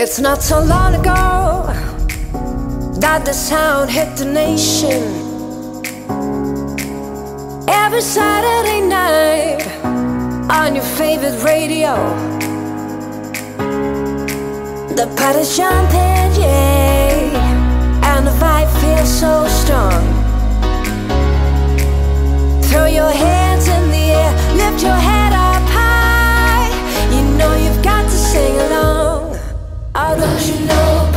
It's not so long ago that the sound hit the nation. Every Saturday night on your favorite radio, the party's jumping, yeah, and the vibe feels so strong. Throw your hands in the air, lift your hands. How don't you know?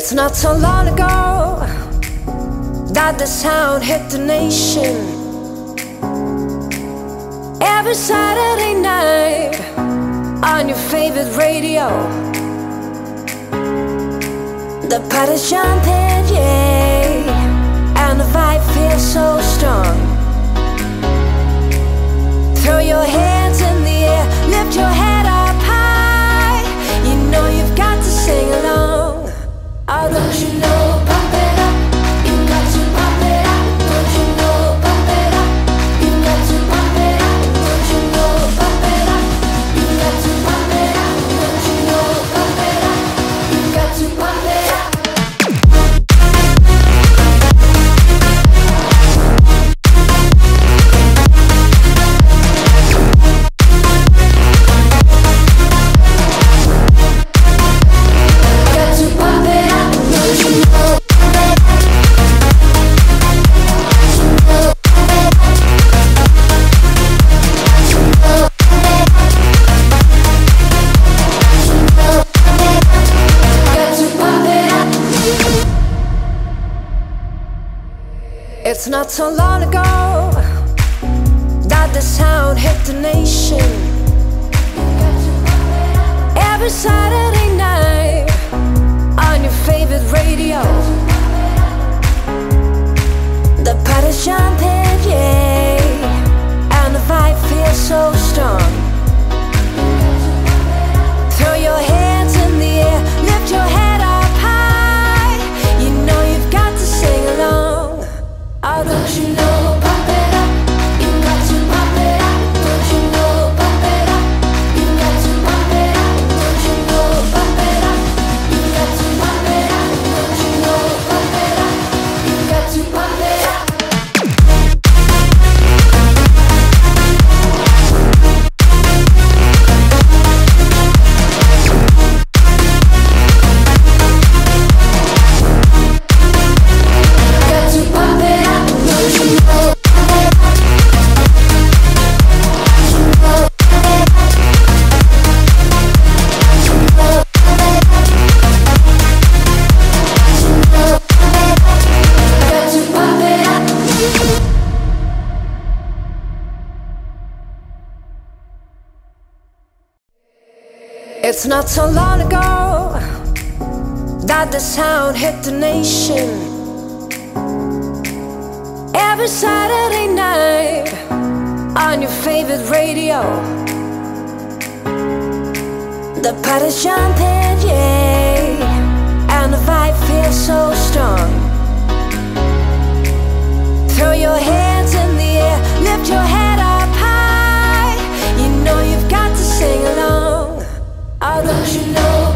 It's not so long ago that the sound hit the nation. Every Saturday night on your favorite radio, the party's jumping, yeah, and the vibe feels so strong. Throw your hands in the air, lift your hands. don't you know? so long ago that the sound hit the nation. Every Saturday night on your favorite radio, the party's jumping, yeah, and the vibe feels so strong. Throw your It's not so long ago that the sound hit the nation. Every Saturday night on your favorite radio, the party's jumping, yeah, and the vibe feels so strong. Throw your hands in the air, lift your hands. Don't you know?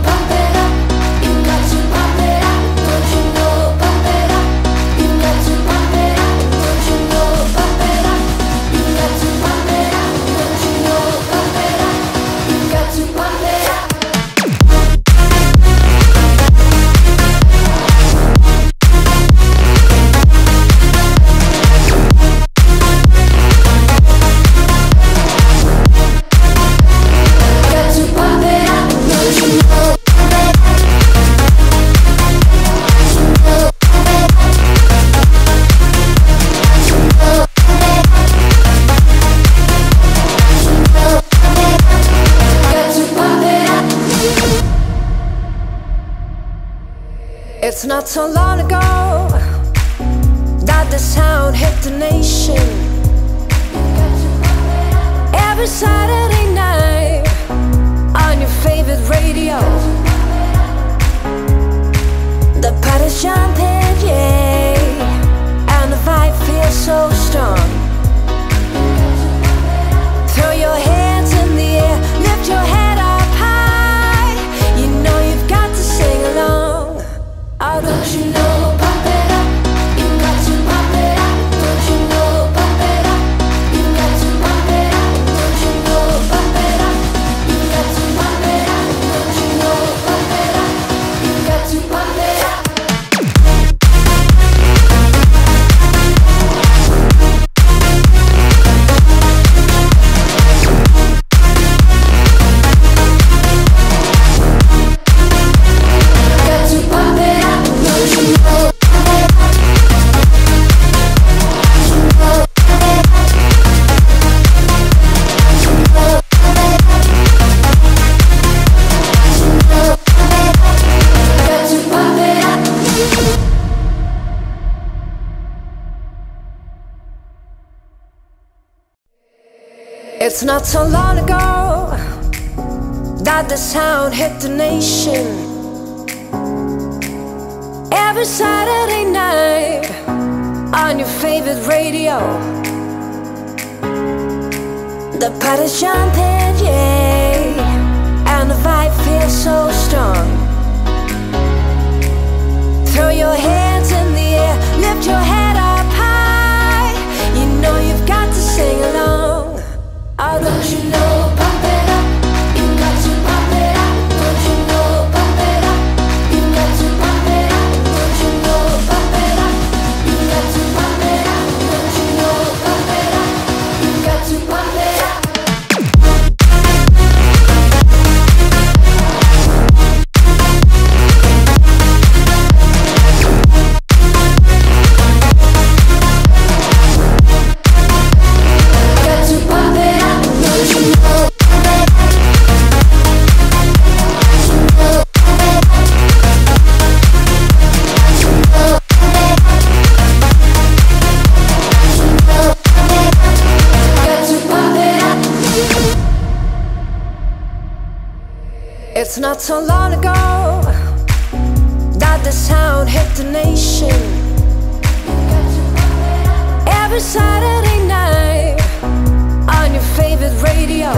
It's not so long ago that the sound hit the nation. Every Saturday night on your favorite radio, the party's jumping, yeah, and the vibe feels so strong. Throw your hands in the air, lift your hands. 到都是路。so long ago that the sound hit the nation. Every Saturday night on your favorite radio,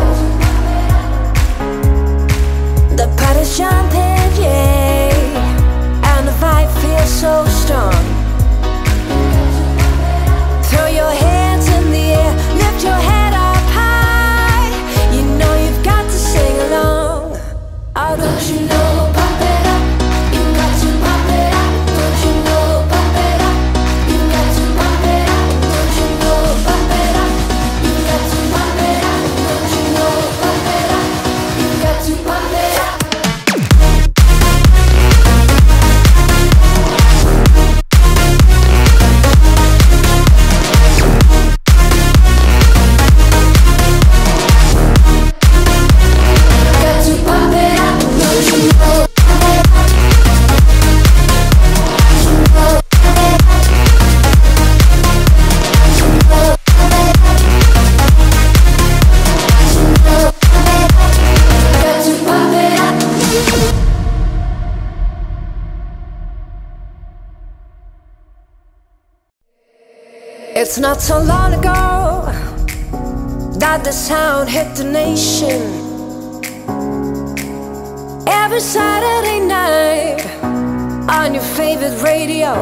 the party's jumping, yeah, and the vibe feels so strong. It's not so long ago that the sound hit the nation. Every Saturday night on your favorite radio.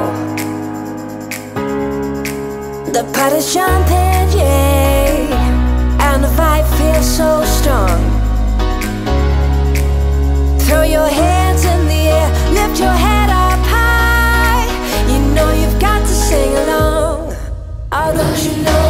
The party's jumping, yeah, and the vibe feels so strong. Throw your hands in the air, lift your head don't you know?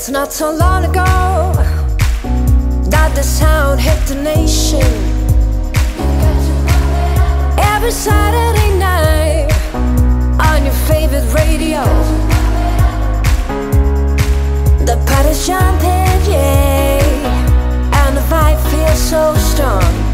It's not so long ago that the sound hit the nation. Every Saturday night on your favorite radio. The party's jumping, yeah, and the vibe feels so strong.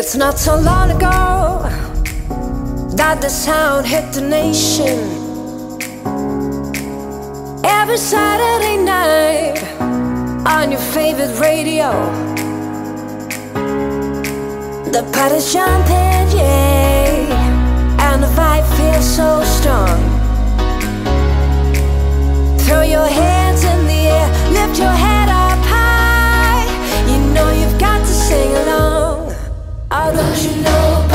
It's not so long ago that the sound hit the nation. Every Saturday night on your favorite radio. The party's jumping, yeah, and the vibe feels so strong. Throw your hands in the air, lift your head up high. You know you've got to sing along. Don't you know?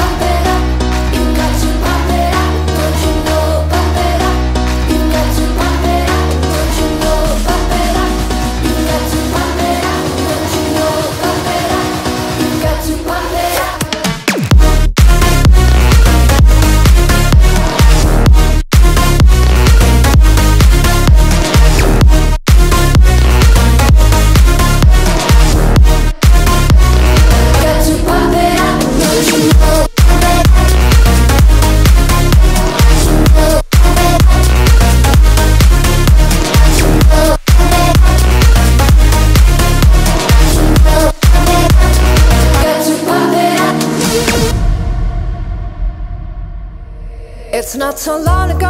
So long ago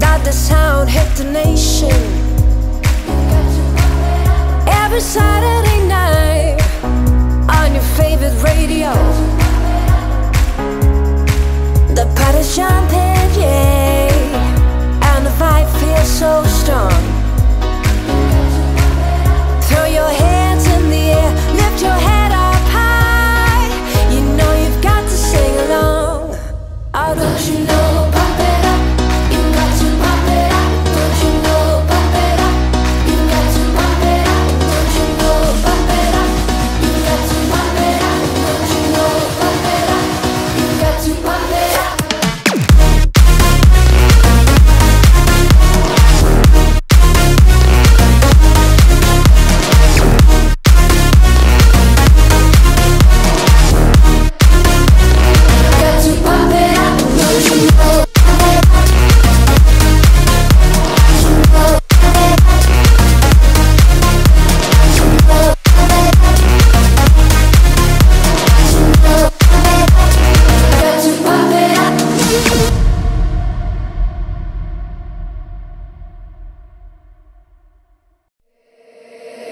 that the sound hit the nation. Every Saturday night on your favorite radio. The party's jumping, yeah, and the vibe feels so strong.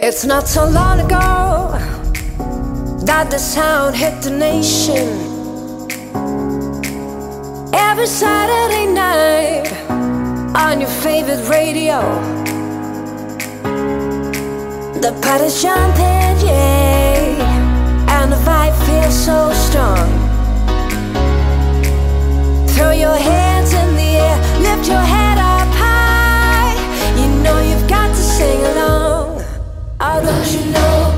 It's not so long ago that the sound hit the nation. Every Saturday night on your favorite radio, the party's jumping, yeah, and the vibe feels so strong. Throw your hands in the air, lift your head Oh, don't you know?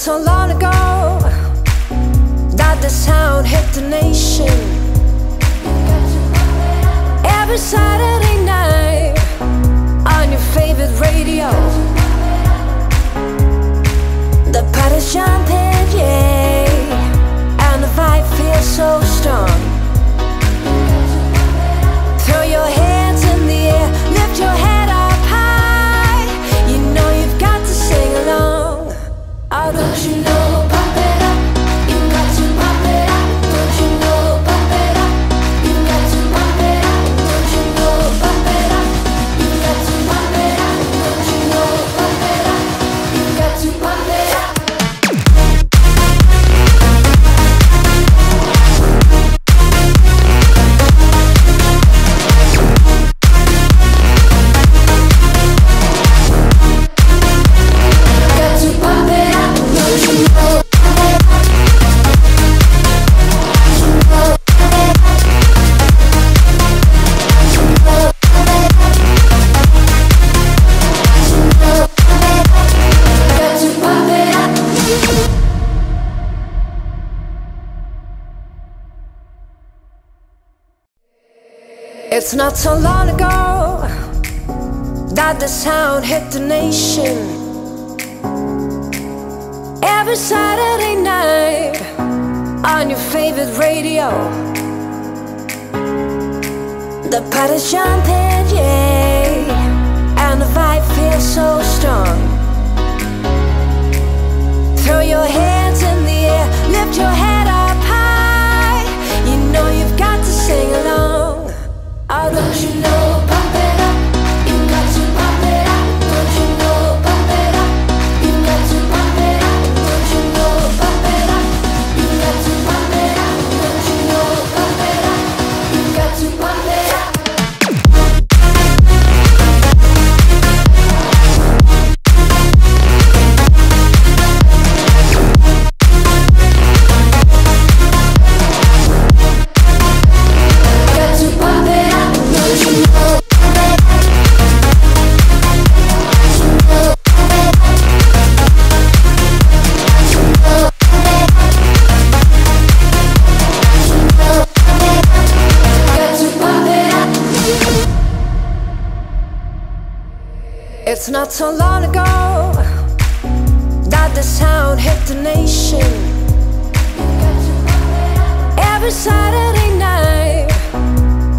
So long ago that the sound hit the nation. Every Saturday night on your favorite radio, the party's jumping, yeah, and the vibe feels so strong. It's not so long ago that the sound hit the nation. Every Saturday night on your favorite radio, the party's jumping, yeah, and the vibe feels so strong. Throw your hands in the air, lift your head up high. You know you've got to sing along. Oh, don't you It's not so long ago that the sound hit the nation. Every Saturday night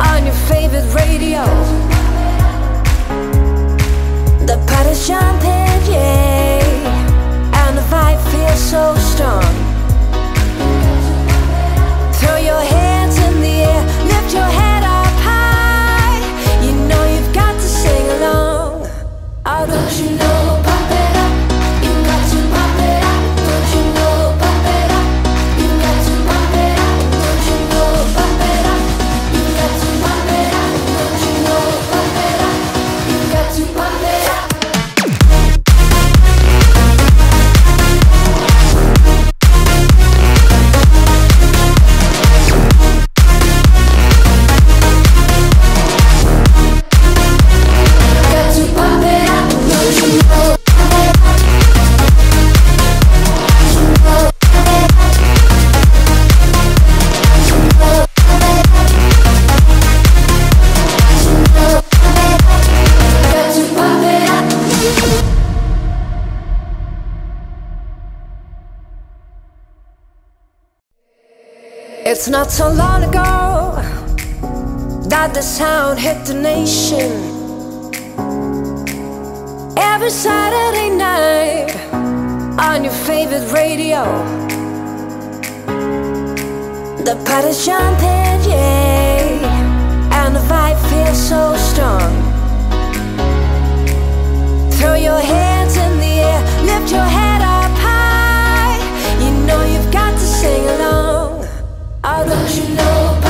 on your favorite radio, the party's jumping, yeah, and the vibe feels so strong. It's not so long ago that the sound hit the nation. Every Saturday night on your favorite radio, the party's jumping, yeah, and the vibe feels so strong. Throw your hands in the air, lift your hands. Don't you know?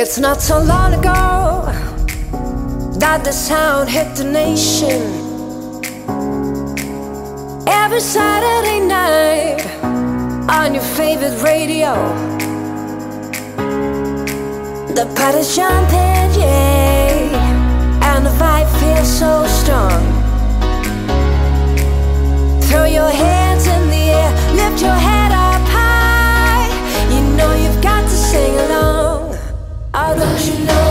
It's not so long ago that the sound hit the nation. Every Saturday night on your favorite radio, the party's jumping, yeah, and the vibe feels so strong. Throw your hands in the air, lift your hands. don't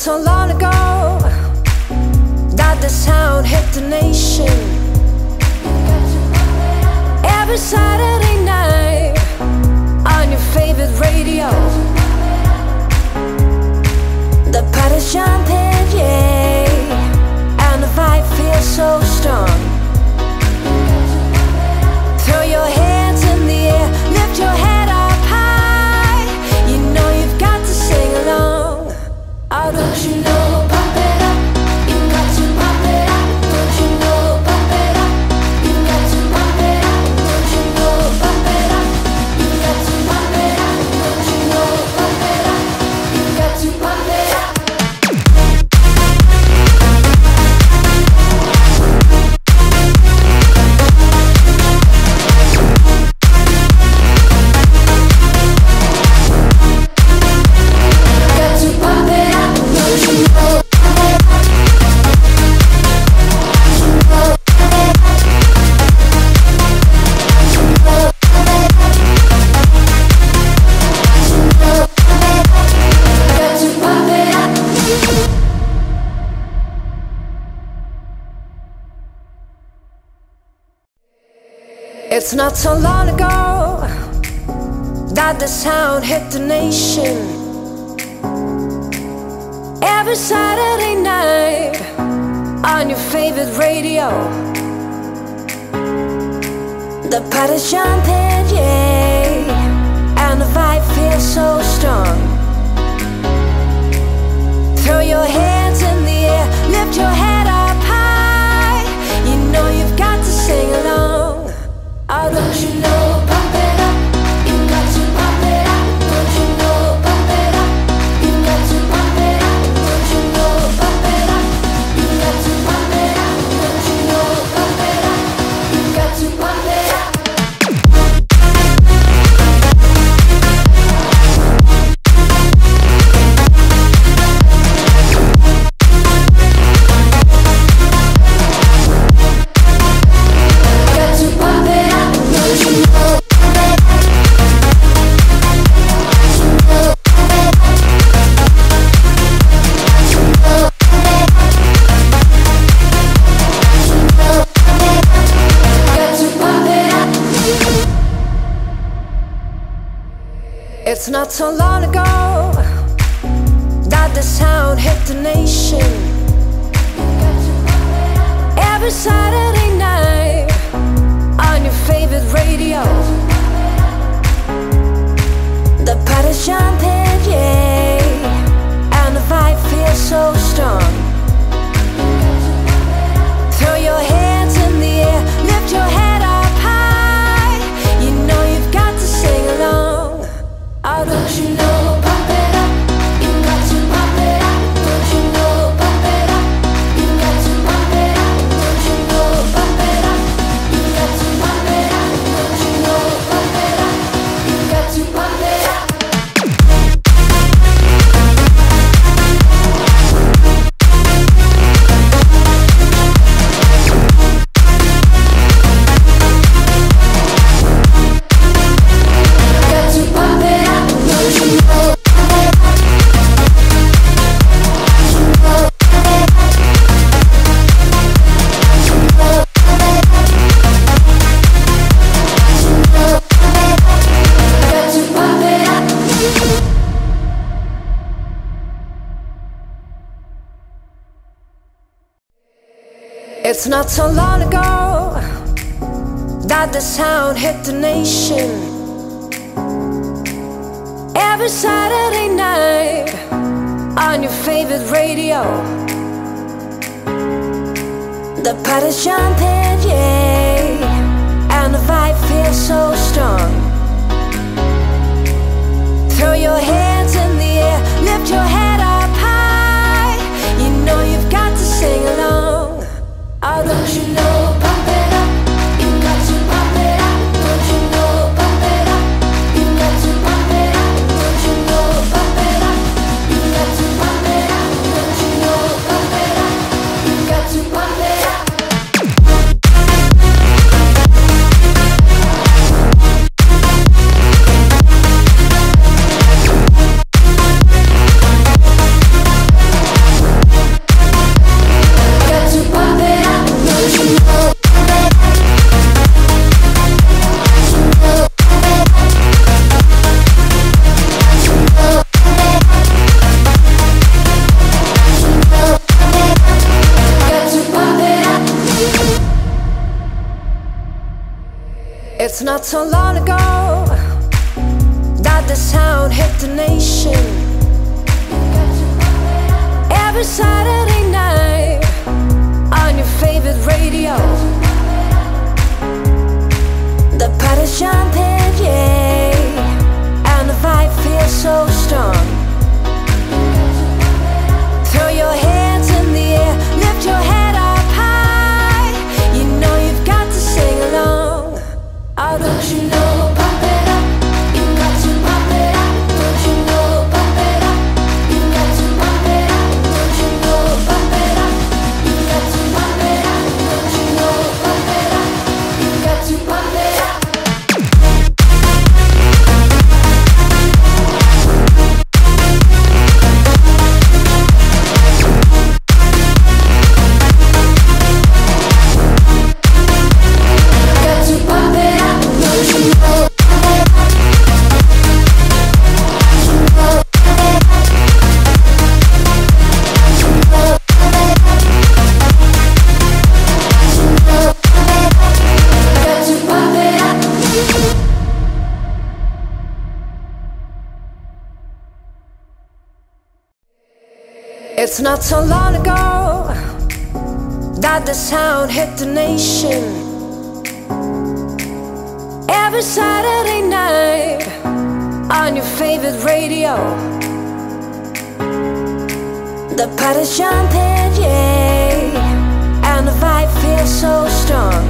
so long ago that the sound hit the nation. Every Saturday night on your favorite radio, the party's jumping, yeah, and the vibe feels so strong. Throw your hands in the air, lift your head. Cause you know It's not so long ago that the sound hit the nation. Every Saturday night on your favorite radio, the party's jumping, yeah, and the vibe feels so strong. Throw your hands in the air, lift your head up high. You know you've got to sing along don't you know? so long. It's not so long ago that the sound hit the nation. Every Saturday night on your favorite radio, the party's jumping, yeah, and the vibe feels so strong. Throw your hands in the air, lift your hands. Don't you know? so long ago That the sound hit the nation. Every Saturday night On your favorite radio. The party's jumping, yeah And the vibe feels so strong. It's not so long ago that the sound hit the nation. Every Saturday night on your favorite radio, the party's jumping, yeah, and the vibe feels so strong.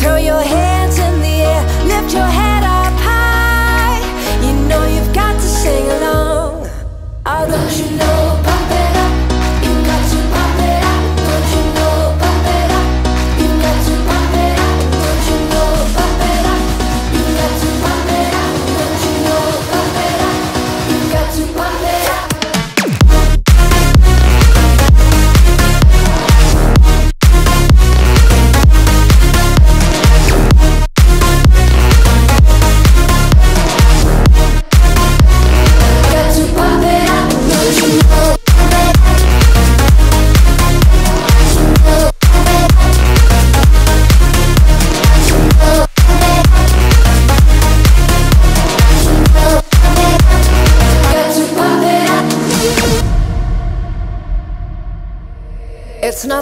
Throw your hands in the air, lift your head. How don't you know?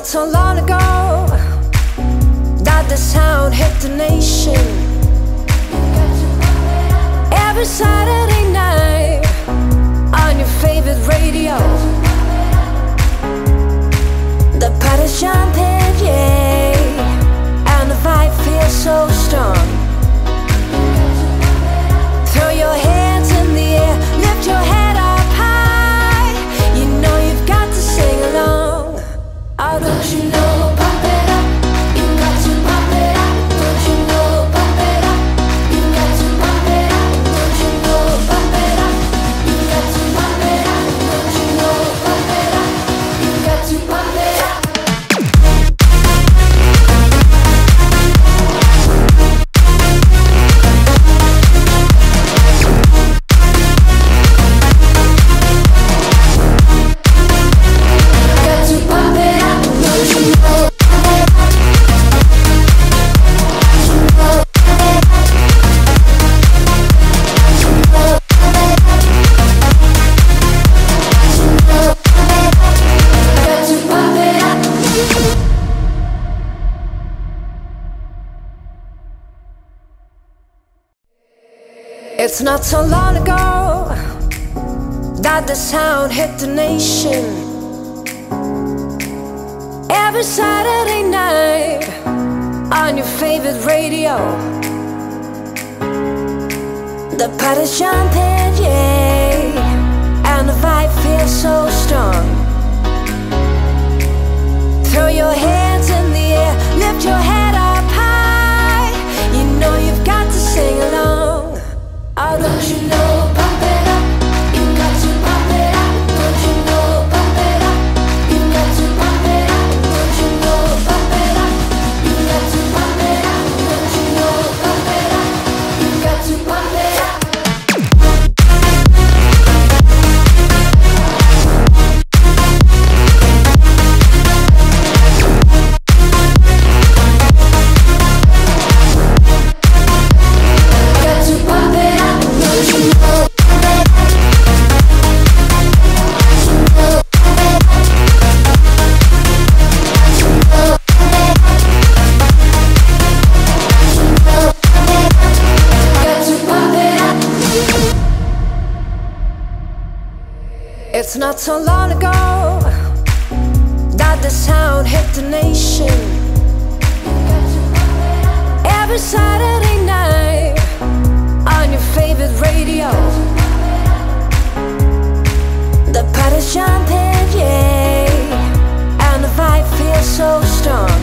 so long ago that the sound hit the nation. Every Saturday night on your favorite radio, the party's jumping, yeah, and the vibe feels so strong. It's not so long ago that the sound hit the nation. Every Saturday night on your favorite radio, the party's jumping, yeah, and the vibe feels so strong. Throw your hands in the air, lift your hands. How don't you know? so strong.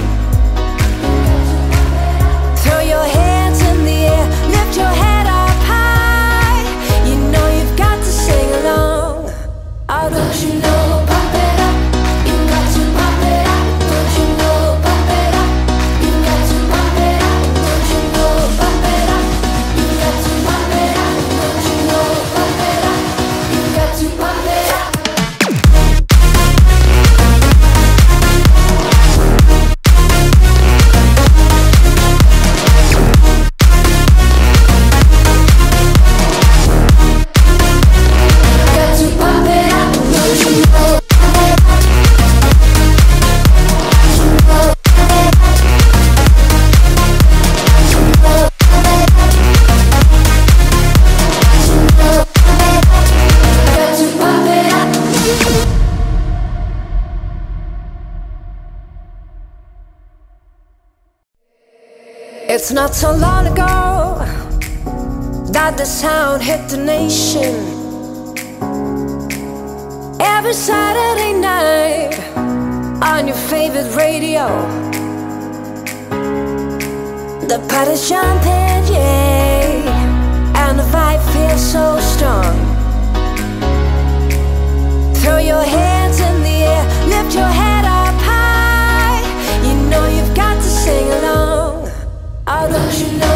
It's not so long ago that the sound hit the nation. Every Saturday night on your favorite radio, the party's jumping, yeah, and the vibe feels so strong. Throw your hands. don't you know?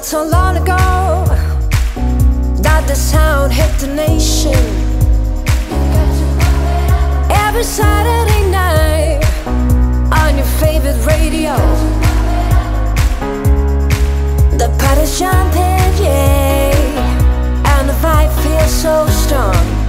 Not so long ago That the sound hit the nation. Every Saturday night On your favorite radio. The party's jumping, yeah And the vibe feels so strong.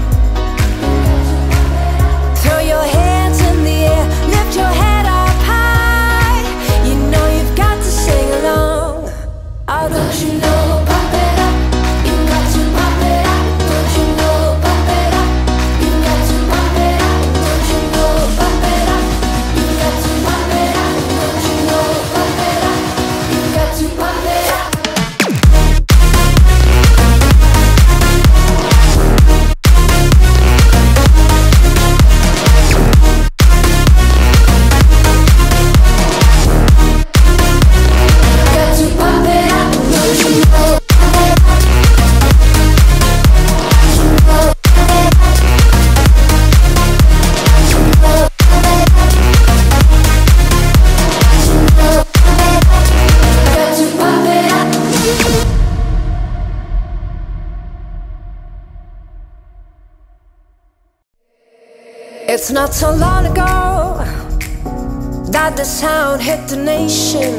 It's not so long ago that the sound hit the nation.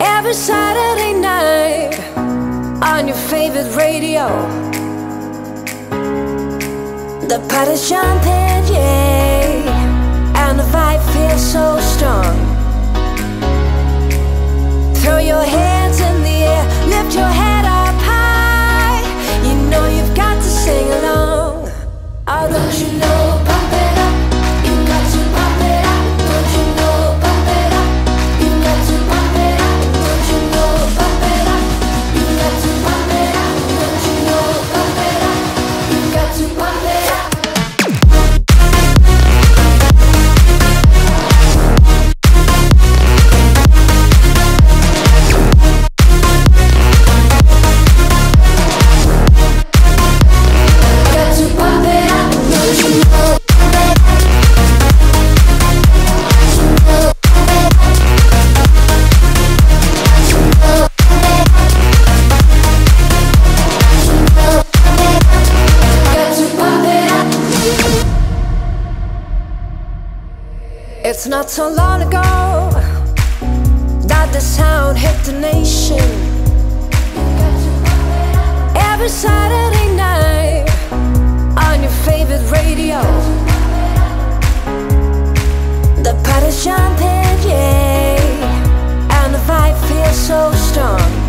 Every Saturday night on your favorite radio, the party's jumping, yeah, and the vibe feels so strong. Throw your hands in the air, lift your head. How don't you know? It's not so long ago that the sound hit the nation. Every Saturday night on your favorite radio, the party's jumping, yeah, and the vibe feels so strong.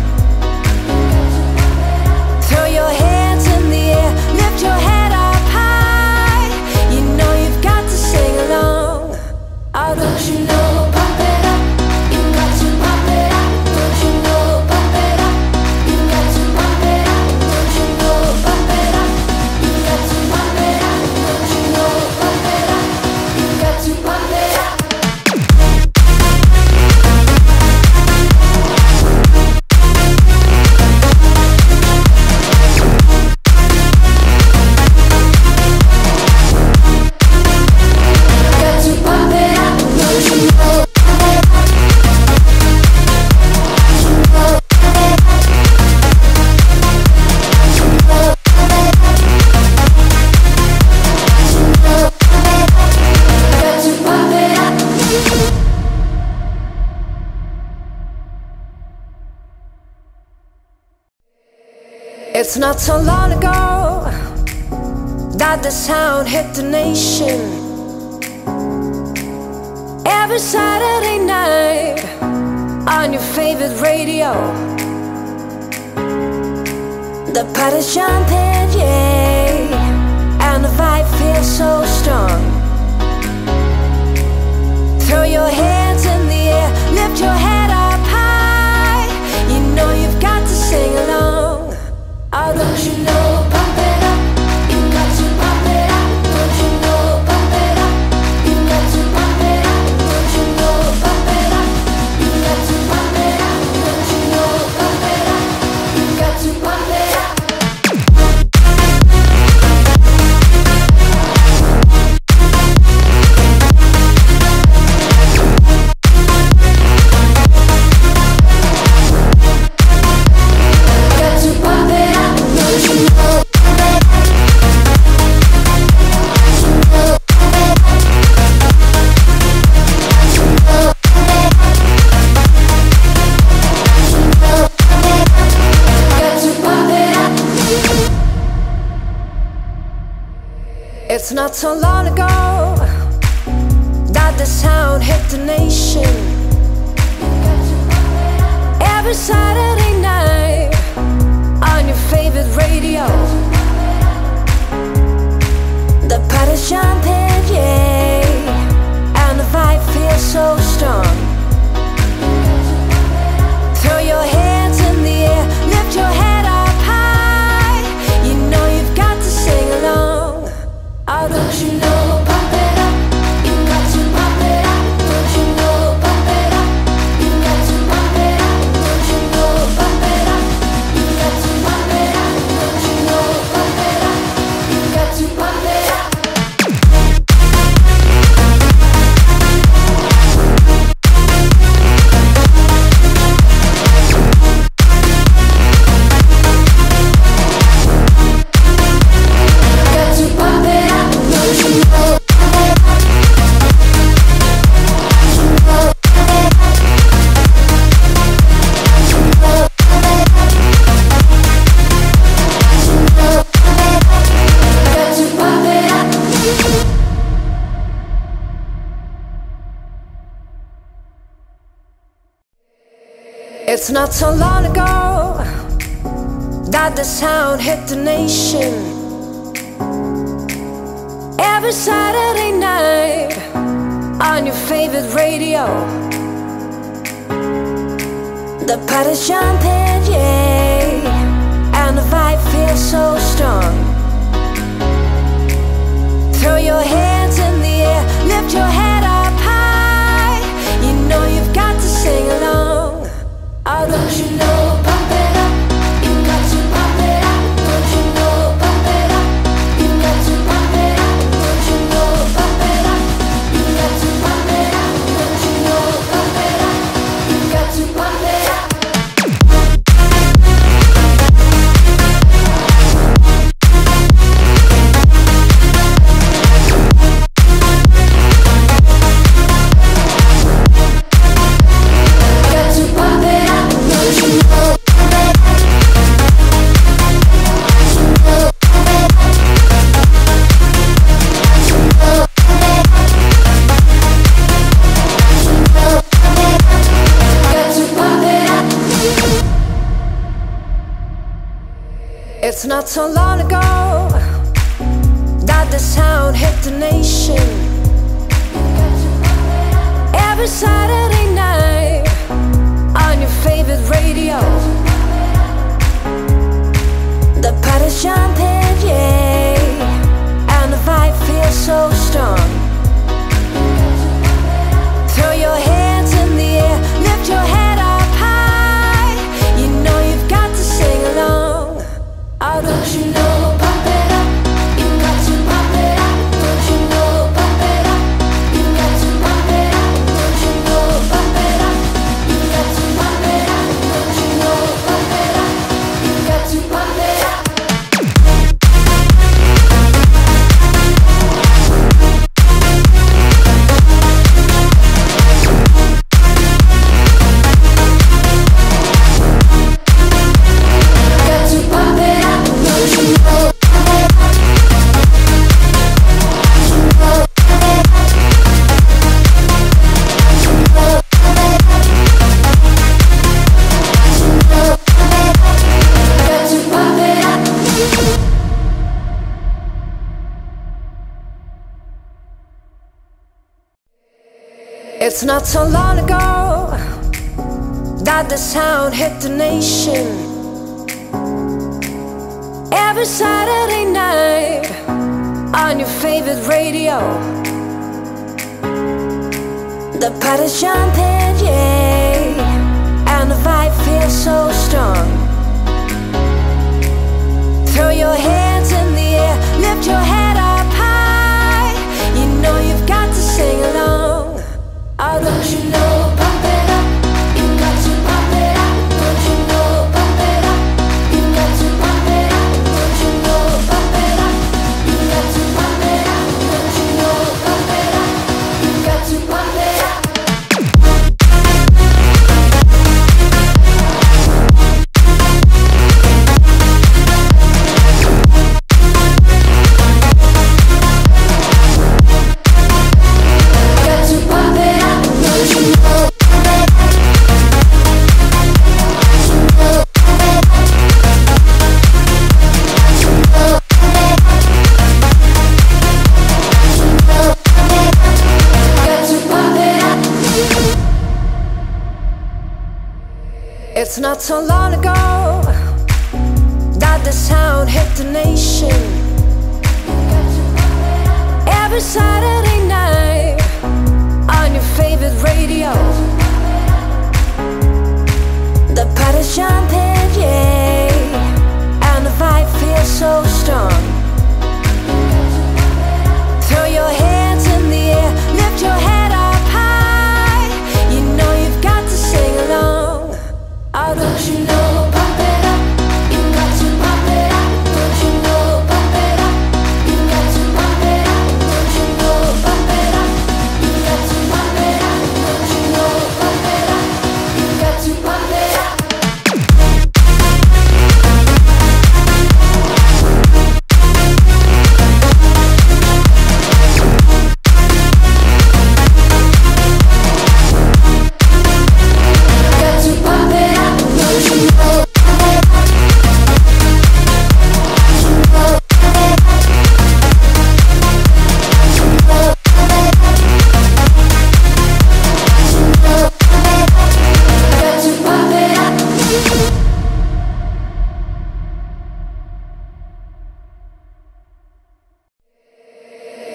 It's not so long ago that the sound hit the nation. Every Saturday night on your favorite radio. The party's jumping, yeah, and the vibe feels so strong. Throw your hands in the air, lift your head up high. You know you've got to sing along. Oh, don't you know? Saturday night on your favorite radio. The party's jumping, yeah, and the vibe feels so strong. It's not so long ago that the sound hit the nation. Every Saturday night on your favorite radio. The party's jumping, yeah, and the vibe feels so strong. Throw your hands in the air, lift your head Oh, don't you know? So long ago that the sound hit the nation. Every Saturday night on your favorite radio. The party's jumping, yeah, and the vibe feels so strong. Oh, don't It's not so long ago that the sound hit the nation. Every Saturday night on your favorite radio, the party's jumping, yeah, and the vibe feels so strong. Throw your hands in the air, lift your head up high. You know you've got to sing along. How don't you know? so long ago that the sound hit the nation. Every Saturday night on your favorite radio, the party's jumping, yeah, and the vibe feels so strong.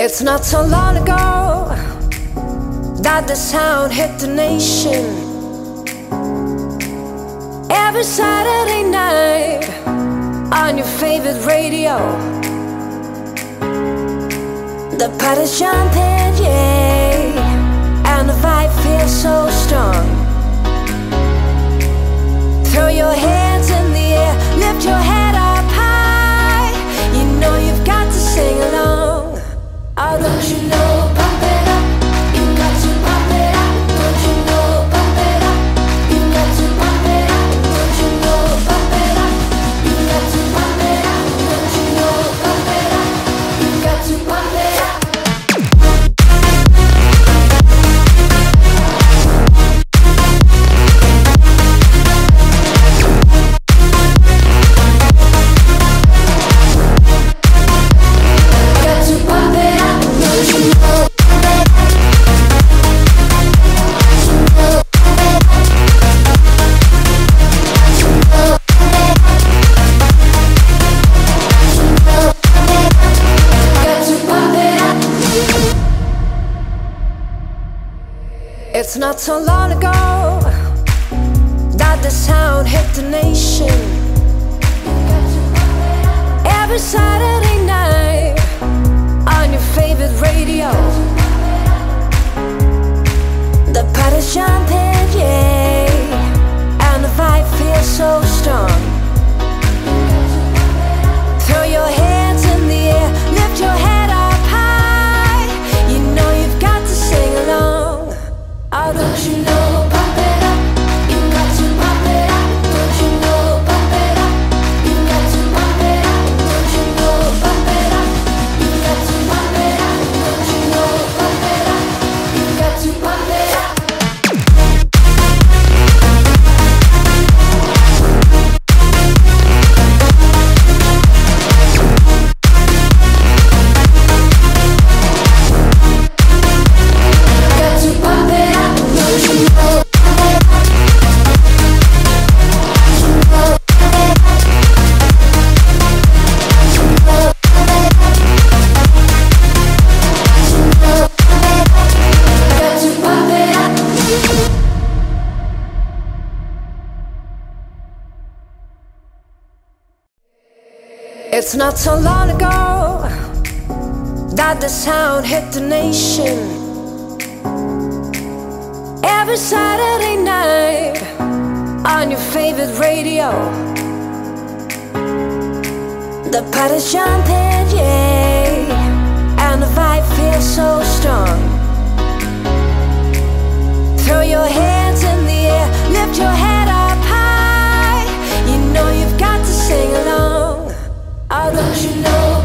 It's not so long ago that the sound hit the nation. Every Saturday night on your favorite radio, the party's jumping, yeah, and the vibe feels so strong. Throw your hands in the air, lift your head. I'll let you know. It's not so long ago that the sound hit the nation. Every Saturday night on your favorite radio, the party's jumping, yeah, and the vibe feels so strong. Throw your hands in the air, lift your hands. don't you know?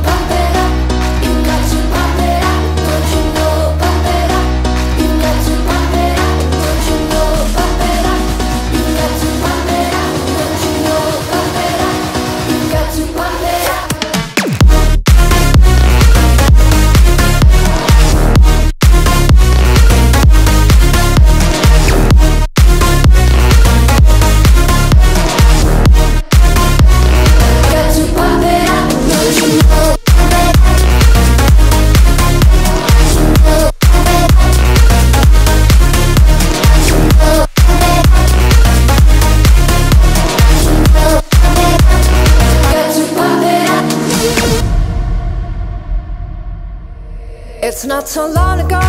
so long ago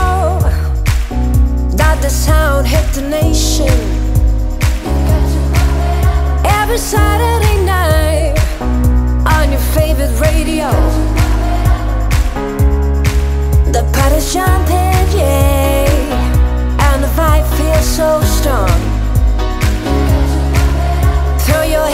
that the sound hit the nation. Every Saturday night on your favorite radio, the party's jumping, yeah, and the vibe feels so strong. Throw your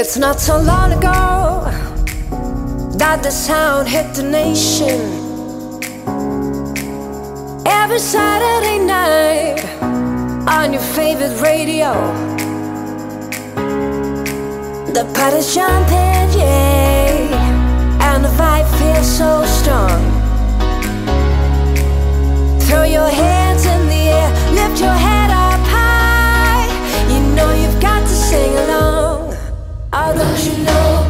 It's not so long ago that the sound hit the nation. Every Saturday night on your favorite radio, the party's jumping, yeah, and the vibe feels so strong. Throw your hands in the air, lift your head. Cause you know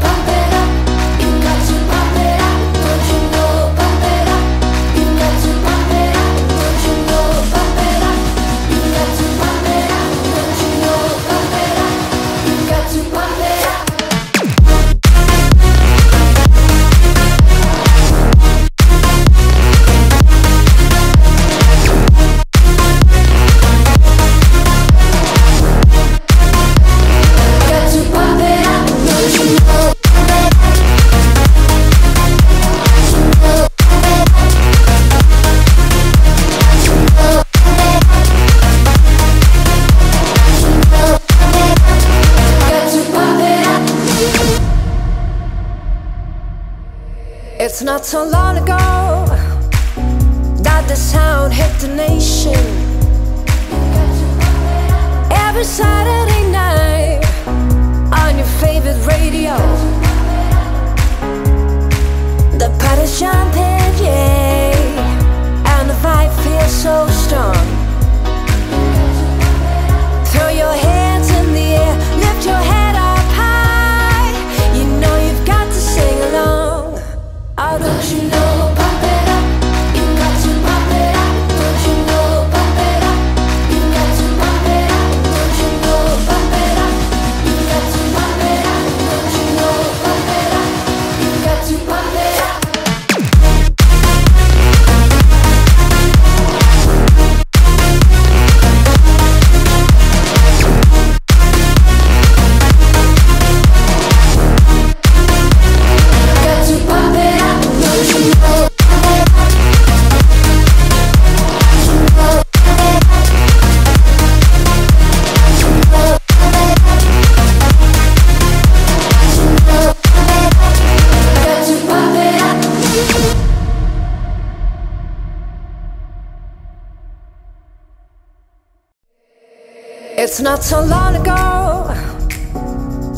It's not so long ago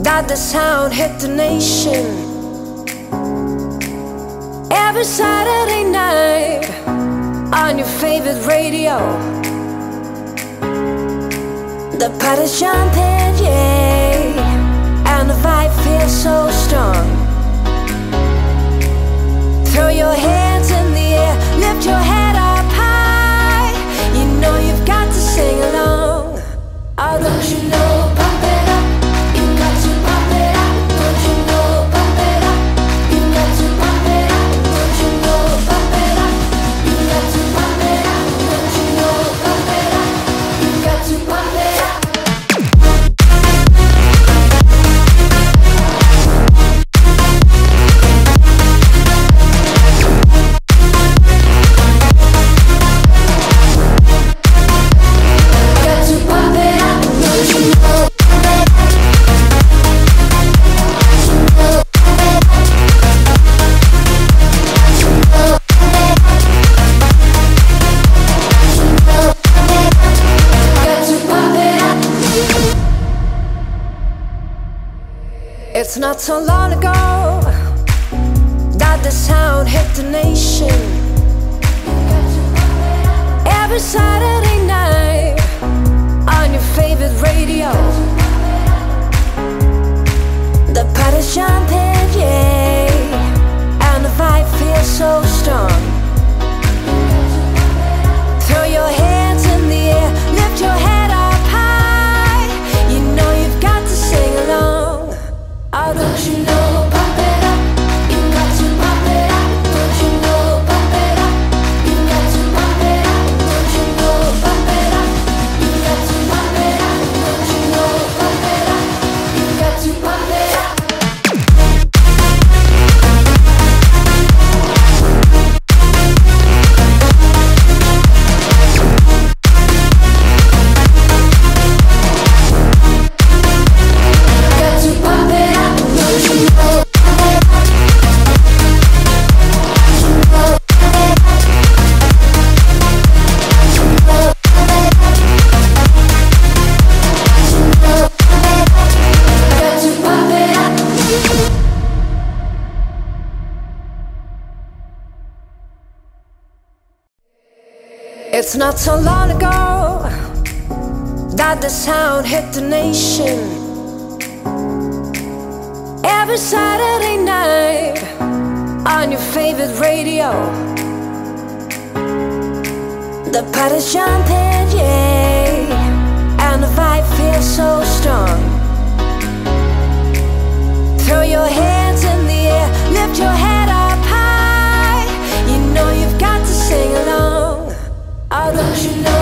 that the sound hit the nation. Every Saturday night on your favorite radio, the party's jumping, yeah, and the vibe feels so strong. Throw your hands in the air, lift your head. How don't you know? so long. It's not so long ago that the sound hit the nation. Every Saturday night on your favorite radio, the party's jumping, yeah, and the vibe feels so strong. Throw your hands in the air, lift your hands. don't you know?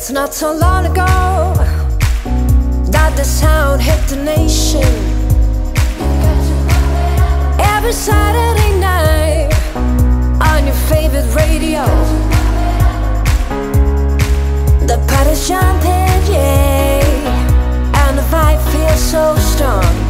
It's not so long ago that the sound hit the nation. Every Saturday night on your favorite radio, the party's jumping, yeah, and the vibe feels so strong.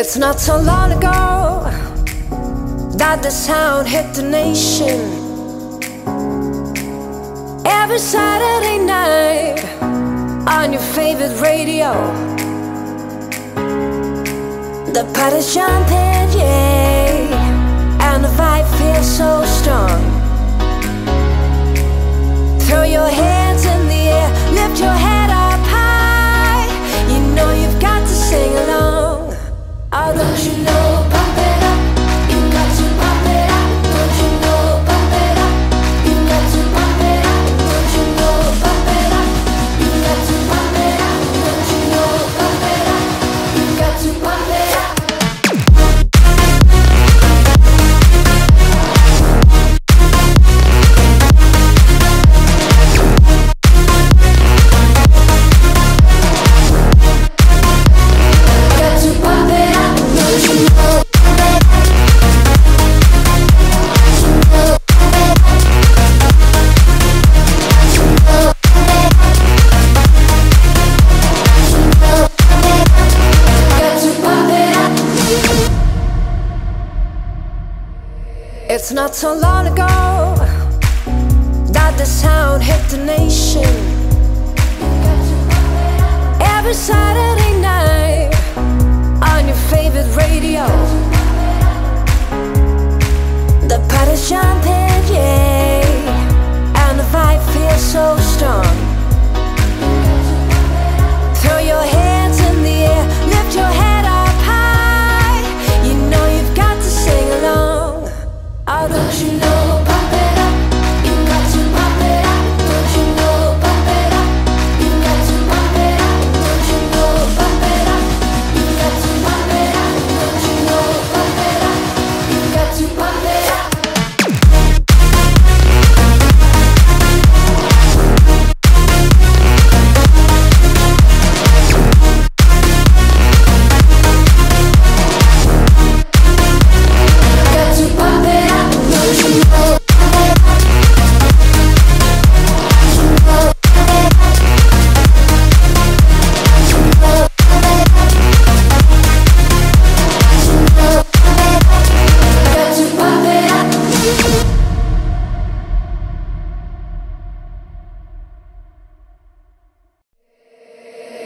It's not so long ago that the sound hit the nation. Every Saturday night on your favorite radio. The party's jumping, yeah, and the vibe feels so strong. Throw your hands in the air, lift your head up high. You know you've got to sing along. Don't you know? So long ago that the sound hit the nation. Every Saturday night on your favorite radio. The party's jumping, yeah, and the vibe feels so strong.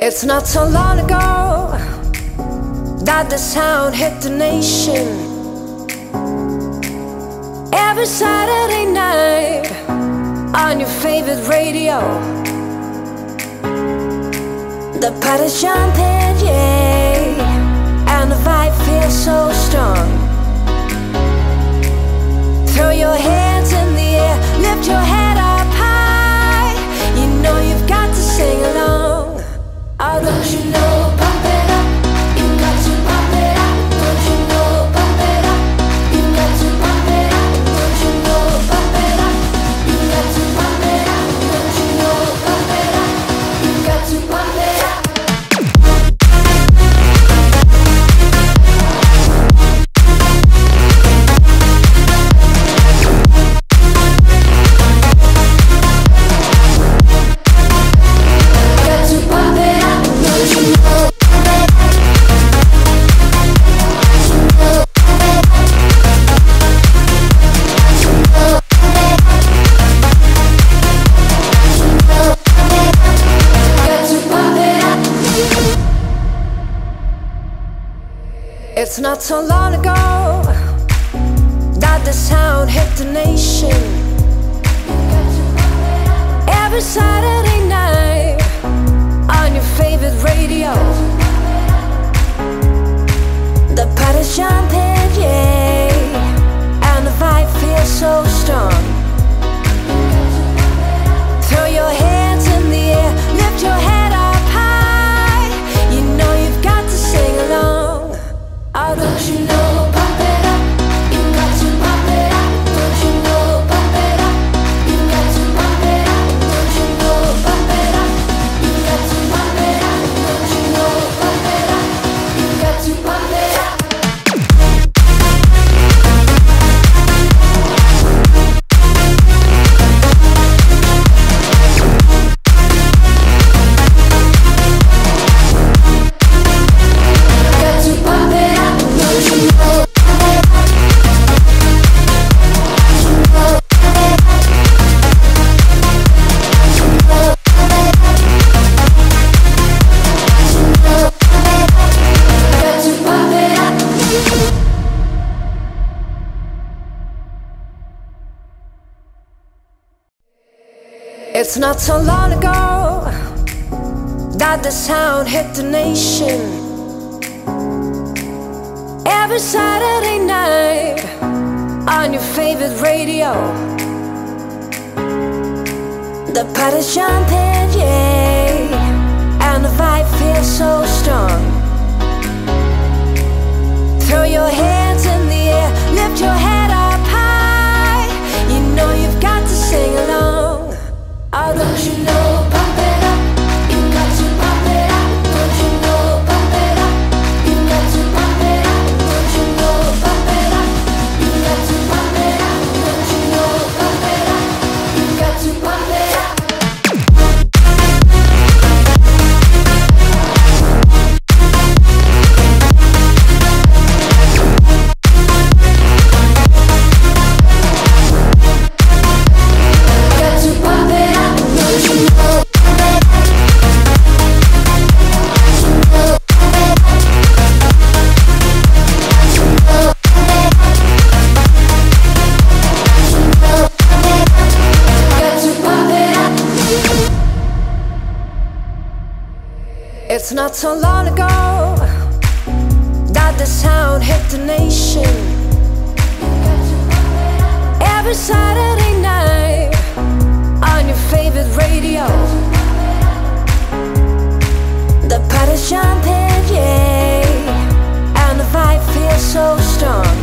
It's not so long ago that the sound hit the nation. Every Saturday night on your favorite radio. The party's jumping, yeah, and the vibe feels so strong. Throw your hands in the air, lift your head Don't you know? So long ago that the sound hit the nation. Every Saturday night on your favorite radio. The party's jumping, yeah, and the vibe feels so strong. It's not so long ago that the sound hit the nation. Every Saturday night on your favorite radio, the party's jumping, yeah, and the vibe feels so strong. Throw your hands in the air, lift your hands. don't you know? Not so long ago that the sound hit the nation. Every Saturday night on your favorite radio, the party's jumping, yeah, and the vibe feels so strong.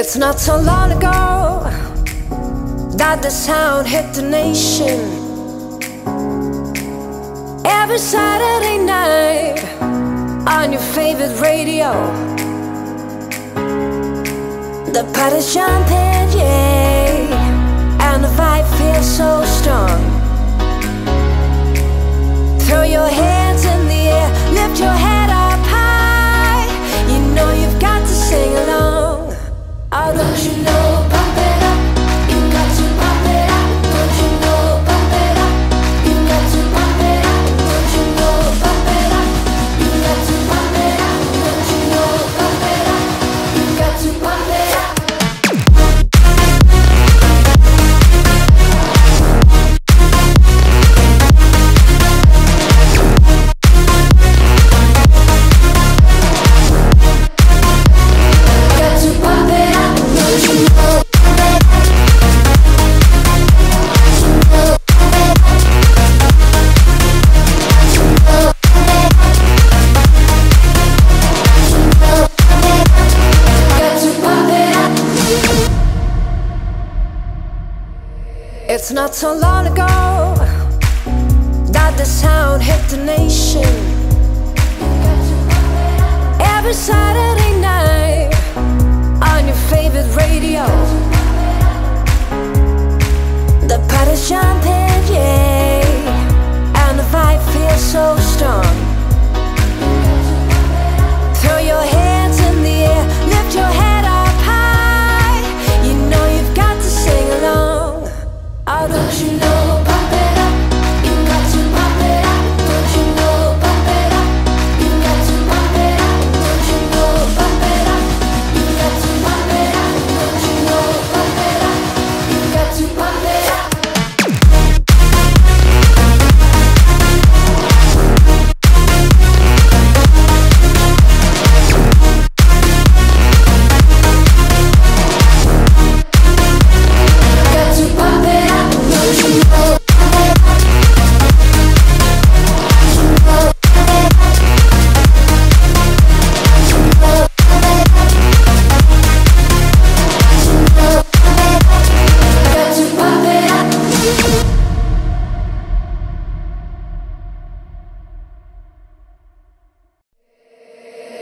It's not so long ago that the sound hit the nation. Every Saturday night on your favorite radio, the party's jumping, yeah, and the vibe feels so strong. Throw your hands in the air, lift your hands. Don't you know?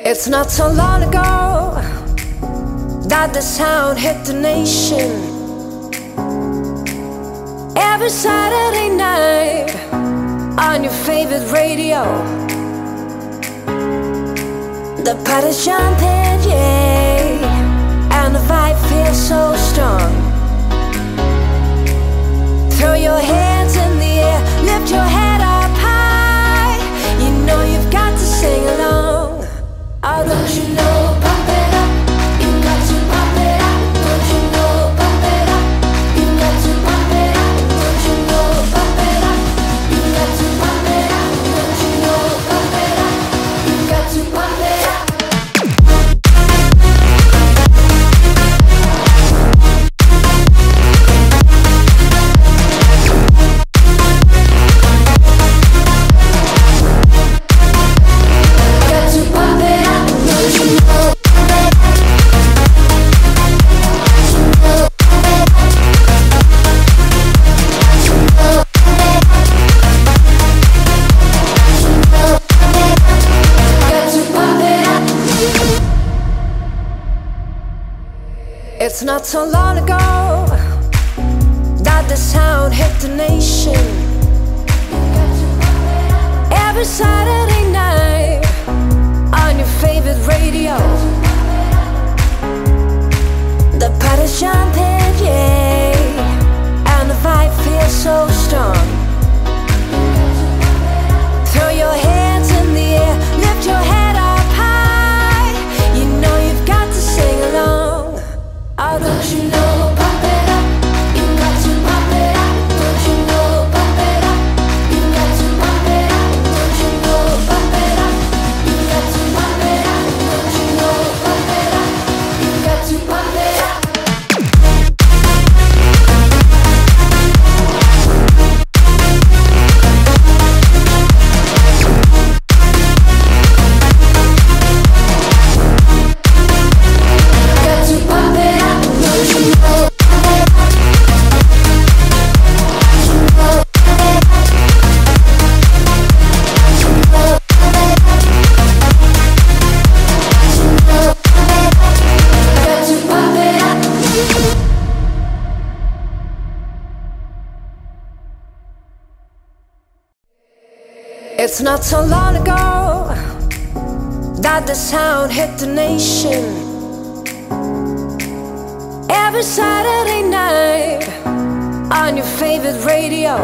It's not so long ago that the sound hit the nation. Every Saturday night on your favorite radio, the party's jumping, yeah, and the vibe feels so strong. Throw your head. how don't you know? so long ago that the sound hit the nation. Every Saturday night on your favorite radio, the party's jumping, yeah, and the vibe feels so strong. Don't you know? It's not so long ago that the sound hit the nation. Every Saturday night on your favorite radio,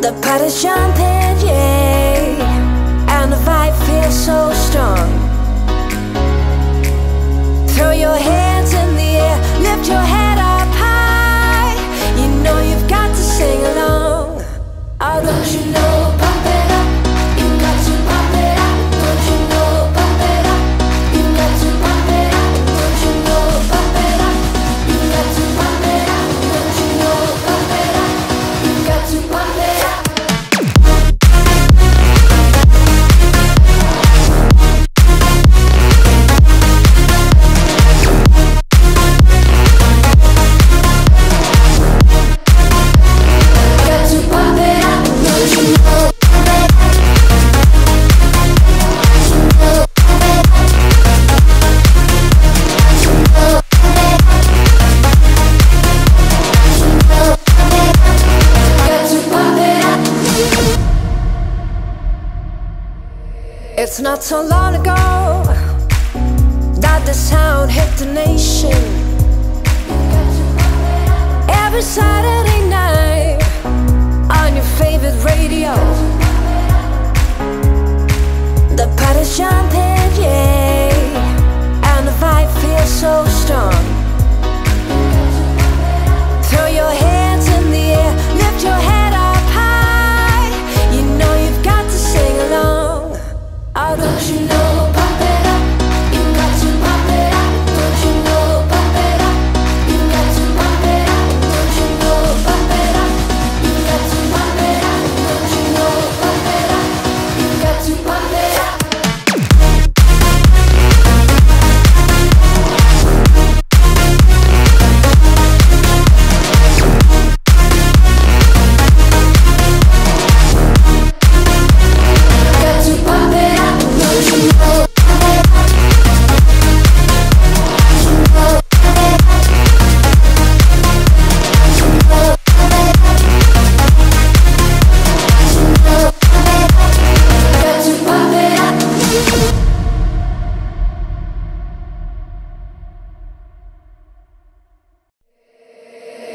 the party's jumping, yeah, and the vibe feels so strong. Throw your hands in the air, lift your head up high. You know you've got to sing along don't you know? so long.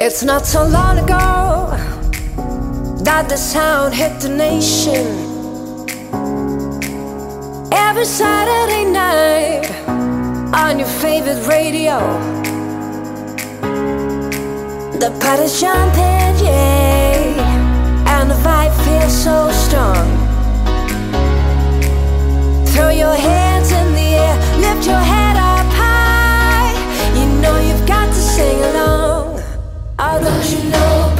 It's not so long ago that the sound hit the nation. Every Saturday night on your favorite radio. The party's jumping, yeah, and the vibe feels so strong. Throw your hands in the air, lift your head Don't you know?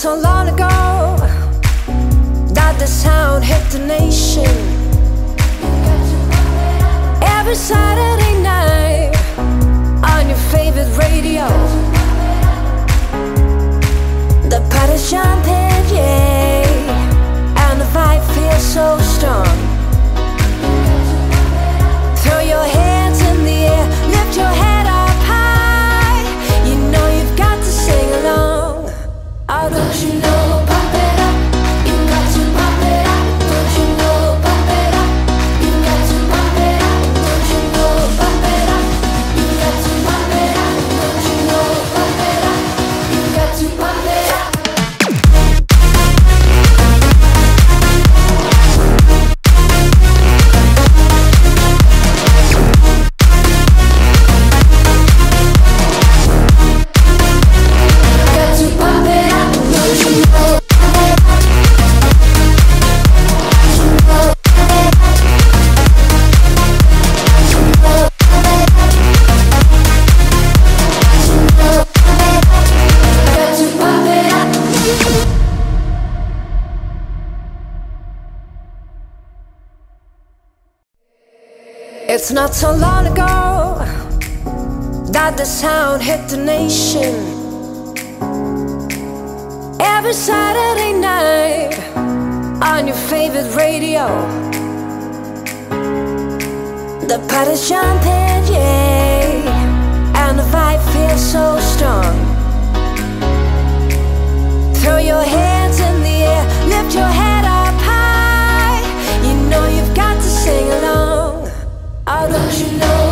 So long ago that the sound hit the nation. Every Saturday night on your favorite radio. The party's jumping, yeah, and the vibe feels so strong. It's not so long ago that the sound hit the nation. Every Saturday night on your favorite radio. The party's jumping, yeah, and the vibe feels so strong. Throw your hands in the air, lift your head Oh, don't you know?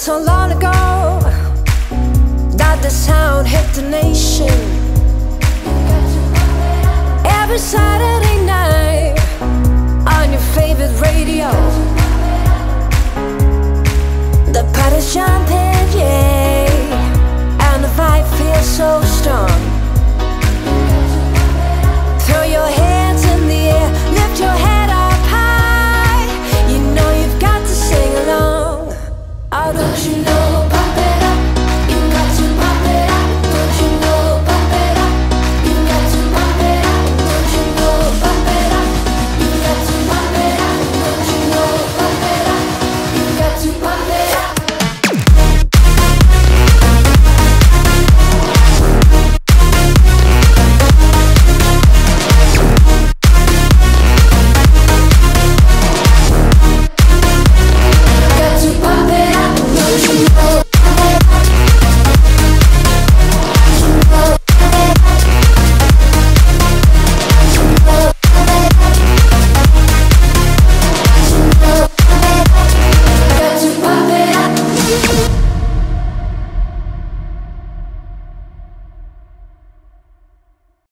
so long ago that the sound hit the nation. Every Saturday night on your favorite radio, the party's jumping, yeah, and the vibe feels so strong.